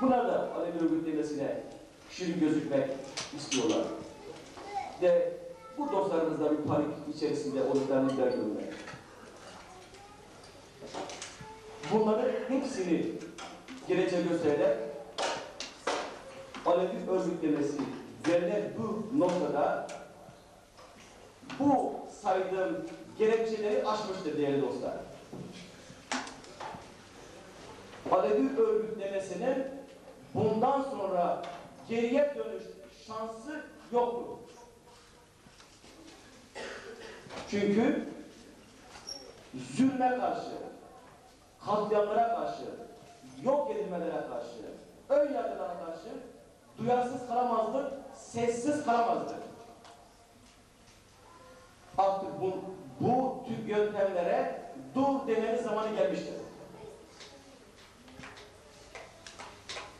Bunlar da Alevi örgütlemesine şirin gözükmek istiyorlar. Ve bu dostlarımız da bir panik içerisinde olduklarını görmek. Bunları hepsini gerekçe göstererek Alevi örgütlemesi verilen bu noktada bu saydığım gerekçeleri aşmıştır değerli dostlar. Alevi örgütlemesinin bundan sonra geriye dönüş şansı yoktur. Çünkü zulme karşı, katliamlara karşı, yok edilmelere karşı, ön yargılara karşı duyarsız kalamazdık, sessiz kalamazdık. Artık bu, bu tür yöntemlere dur demenin zamanı gelmiştir.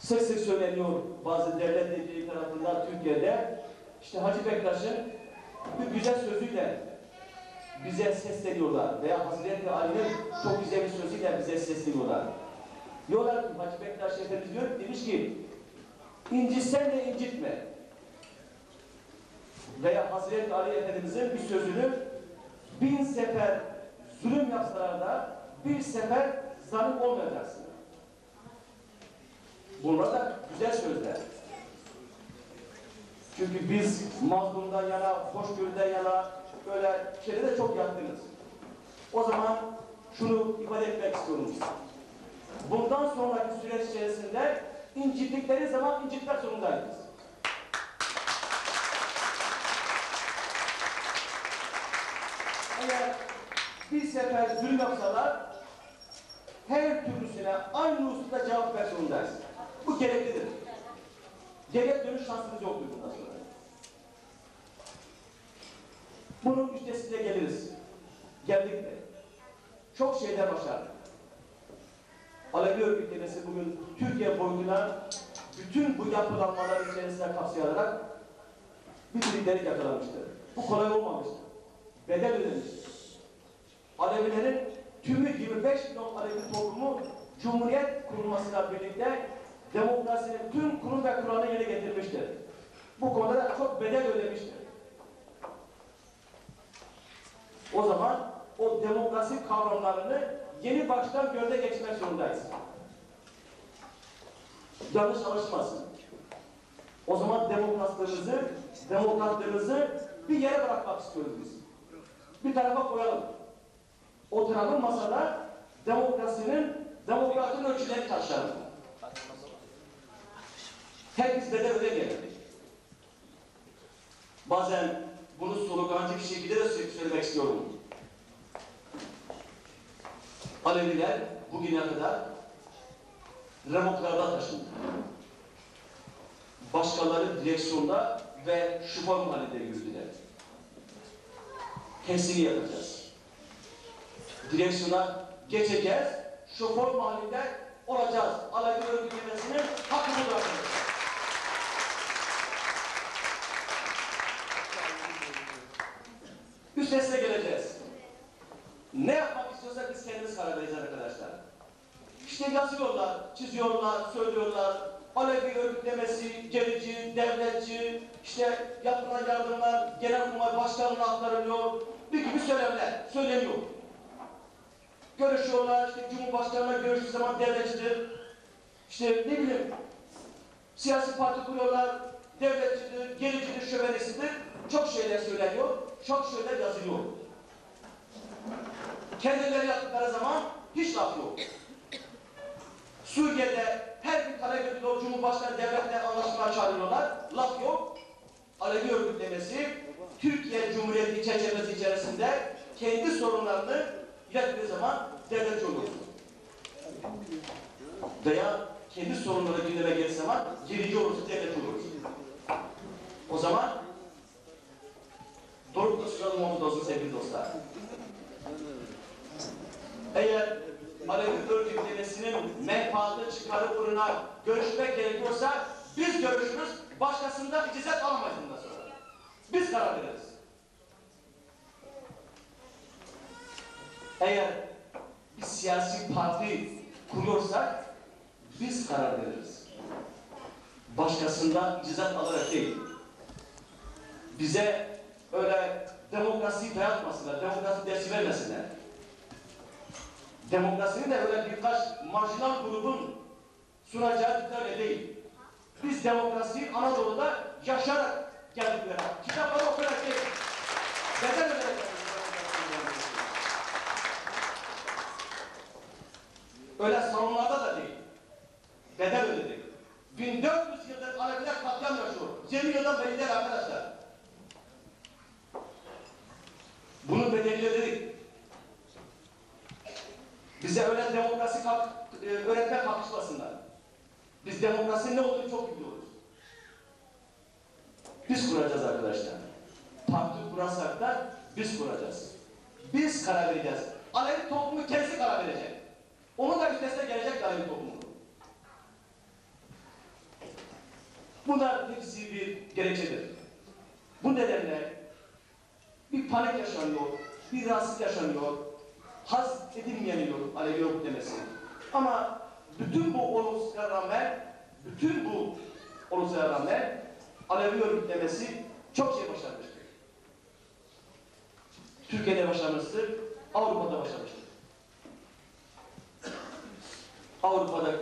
Sık sık söyleniyor bazı devlet yetkili tarafından Türkiye'de işte Hacı Bektaş'ın bir güzel sözüyle bize sesleniyorlar veya Hazreti Ali'nin çok güzel bir sözüyle bize sesleniyorlar. Diyorlar ki Hacı Bektaş Efendimiz diyor, demiş ki incitsen de incitme. Veya Hazreti Ali Efendimiz'in bir sözünü bin sefer zulüm yapsalar da bir sefer zalim olmayacaksın. Bunlar da güzel sözler. Çünkü biz mazlumdan yana, hoşgörüden yana böyle şeylere de çok yatkınız. O zaman şunu ifade etmek istiyorum. Bundan sonraki süreç içerisinde incittikleri zaman incitmek zorundayız. Eğer bir sefer zulüm yapsalar her türlüsüne aynı usulda cevap vermek zorundayız. Bu gereklidir. Geriye dönüş şansımız yoktur bundan sonra. Bunun üstesine geliriz. Geldik mi? Çok şeyler başardık. Alevi örgütlemesi bugün Türkiye boyutuna bütün bu yapılanmalar içerisine kapsayarak bitirikleri yakalamıştır. Bu kolay olmamıştır. Bedel ödemiştir. Alevilerin tümü 25 milyon Alevi toplumu Cumhuriyet kurulmasıyla birlikte demokrasinin tüm kurum ve kuralını yerine getirmiştir. Bu konuda da çok bedel ödemiştir. O zaman o demokrasi kavramlarını yeni baştan gözden geçirmek zorundayız. Yanlış anlaşılmasın. O zaman demokratlığımızı, demokratlığımızı bir yere bırakmak istiyoruz biz. Bir tarafa koyalım. Oturalım masada demokrasinin, demokrasinin ölçülerini taşıyalım. Herkes bedel ödemeyelim. Bazen bunu slogancı bir şekilde de söylemek istiyorum. Aleviler bugüne kadar remoklarda taşındı. Başkaları direksiyonda ve şuban halinde yürüdüler. Hepsini yapacağız. Direksiyona geçeceğiz, şoför mahallinde olacağız. Alevi örgütlemesinin hakkını bırakacağız. Üstesine geleceğiz. Ne yapmak istiyorsak biz kendimiz karar vereceğiz arkadaşlar. İşte yazıyorlar, çiziyorlar, söylüyorlar. Alevi örgütlemesi, gerici, devletçi, işte yapılan yardımlar genelkurmay başkanına aktarılıyor. Bir gibi söylemler söyleniyor. Görüşüyorlar, işte Cumhurbaşkanı'na görüştüğü zaman devletçidir. İşte ne bileyim, siyasi parti kuruyorlar, devletçidir, gericidir, şövenesidir. Çok şeyler söyleniyor, çok şeyler yazılıyor. Kendileri yaptıkları zaman hiç laf yok. Suriye'de her bir kara götürüyor, Cumhurbaşkanı devletle anlaşmaya çağırıyorlar. Laf yok. Alevi örgütlemesi Türkiye Cumhuriyeti çerçevesi içerisinde kendi sorunlarını ilettiği zaman devletçi oluyor. Veya kendi sorunları gündeme geldiği zaman gerici olursa devlet olur. O zaman doğrultuda sıralımamız olsun sevgili dostlar. Eğer Alevi örgütlemesinin menfaatı çıkarı uğruna görüşmek gerekiyorsa biz görüşürüz, başkasından icazet alamayız bundan sonra. Biz karar veririz. Eğer bir siyasi parti kuruyorsak biz karar veririz. Başkasından icazat alarak değil. Bize öyle demokrasiyi dayatmasınlar, demokrasi dersi vermesinler. Demokrasinin de öyle birkaç marjinal grubun sunacağı bir değil. Biz demokrasiyi Anadolu'da yaşarak geldik buraya. Kitapları okuyarak değil. Geldik demokrasiyi. Öyle salonlarda da değil. Bedel ödedik. 1400 yıldır Aleviler katliam yaşıyor. 20 yıldan beri değil arkadaşlar. Bunun bedelini ödedik. Bize öyle demokrasi kalk, e, öğretmen kalkışmasınlar. Biz demokrasinin ne olduğunu çok biliyoruz. Biz kuracağız arkadaşlar. Parti kurarsak da biz kuracağız. Biz karar vereceğiz. Alevi toplumu kendisi karar verecek. Onun da üstesine gelecek Alevi toplumu. Bunlar hepsi bir gerekçedir. Bu nedenle bir panik yaşanıyor, bir rahatsızlık yaşanıyor, haz edilmeyeniyor Alevi yok demesi. Ama bütün bu olumsuzluğa rağmen, bütün bu olumsuzluğa rağmen Alevi örgütlemesi çok şey başarmıştır. Türkiye'de başarmıştır, Avrupa'da başarmıştır. Avrupa'da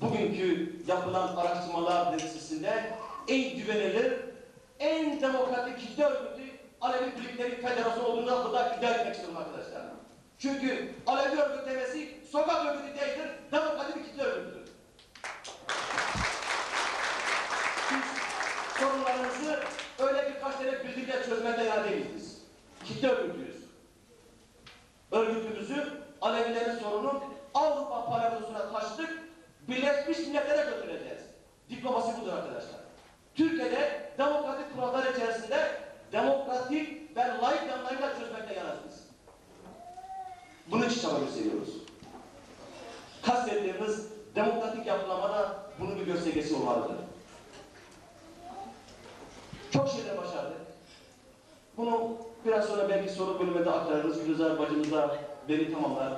bugünkü yapılan araştırmalar neticesinde en güvenilir, en demokratik kitle örgütü Alevi Birlikleri Federasyonu olduğunu burada iddia etmek istiyorum arkadaşlar. Çünkü Alevi örgütlemesi sokak örgütü değildir, demokratik bir kitle örgütüdür. Biz sorunlarımızı öyle birkaç tane bilgiyle çözmekle yana değiliz. Kitle örgütüyüz. Örgütümüzü Alevilerin sorunu Avrupa Parlamentosu'na taşıdık, Birleşmiş Milletler'e götüreceğiz. Diplomasi budur arkadaşlar. Türkiye'de demokratik kurallar içerisinde demokratik ve layık yanlarıyla çözmekte yanarız biz. Bunun için çaba gösteriyoruz. Kastettiğimiz demokratik yapılamada bunun bir göstergesi olmalıdır. Çok şeyler başardık. Bunu biraz sonra belki soru bölümünde aktarırız. Gülizar bacımıza beni tamamlar.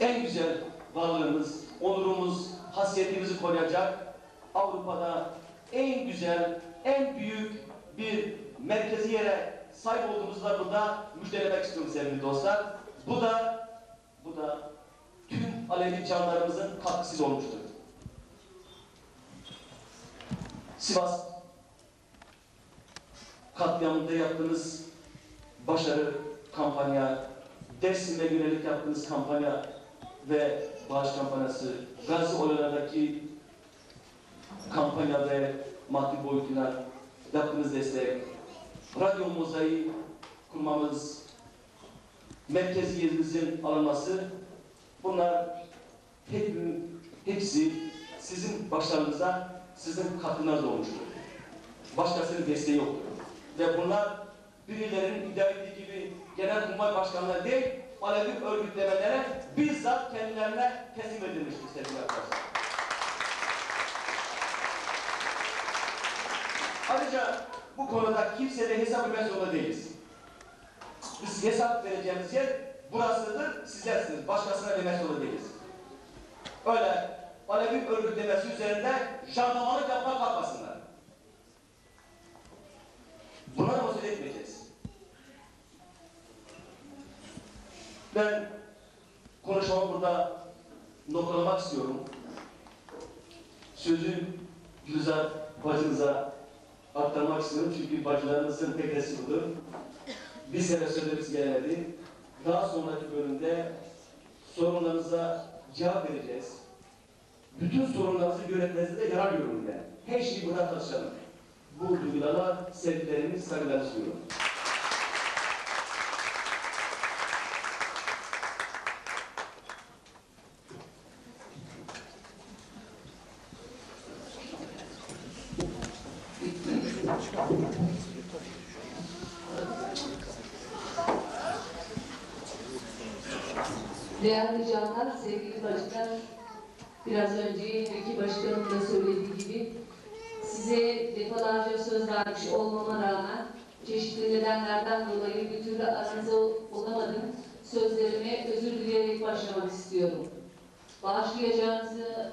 En güzel varlığımız, onurumuz, hasiyetimizi koruyacak Avrupa'da en güzel, en büyük bir merkezi yere sahip olduğumuzu da burada müjdelemek istiyorum sevgili dostlar. Bu da, bu da tüm Alevi canlarımızın katkısı olmuştur. Sivas katliamında yaptığınız başarı kampanya, Dersim'e yönelik yaptığınız kampanya ve bağış kampanyası, Gazi olaylardaki kampanya ve maddi boyutuna yaptığınız destek, radyo mozaiği kurmamız, merkezi yerimizin alınması, bunlar hep, hepsi sizin başlarınıza, sizin katkınızda olmuştur. Başkasının desteği yoktur. Ve bunlar birilerinin iddia ettiği gibi genel kurmay başkanları değil, Alevi örgütlemelere bizzat kendilerine teslim edilmiştir sevgili arkadaşlar. Ayrıca bu konuda kimseye hesap vermek zorunda değiliz. Biz hesap vereceğimiz yer burasıdır, sizlersiniz. Başkasına vermek zorunda değiliz. Öyle Alevi örgütlemesi üzerinde jandarmalık yapmak kalkmasınlar. Buna müsaade etmeyeceğiz. Ben konuşmamı burada noktalamak istiyorum. Sözü Gülzar bacımıza aktarmak istiyorum çünkü bacılarımızın pekesi budur. Bir sene sözümüz gelmedi. Daha sonraki bölümde sorunlarınıza cevap vereceğiz. Bütün sorunlarınızı yönetmenizde de yarar görüyorum ben. Her şeyi burada tartışalım. Bu duygularla sevgilerimi, saygılarımı sunuyorum. Değerli canlar, sevgili bacılar, biraz önce Veki Başkanım da söylediği gibi size defalarca söz vermiş olmama rağmen çeşitli nedenlerden dolayı bir türlü aranızda olamadım. Sözlerime özür dileyerek başlamak istiyorum. Bağışlayacağınızı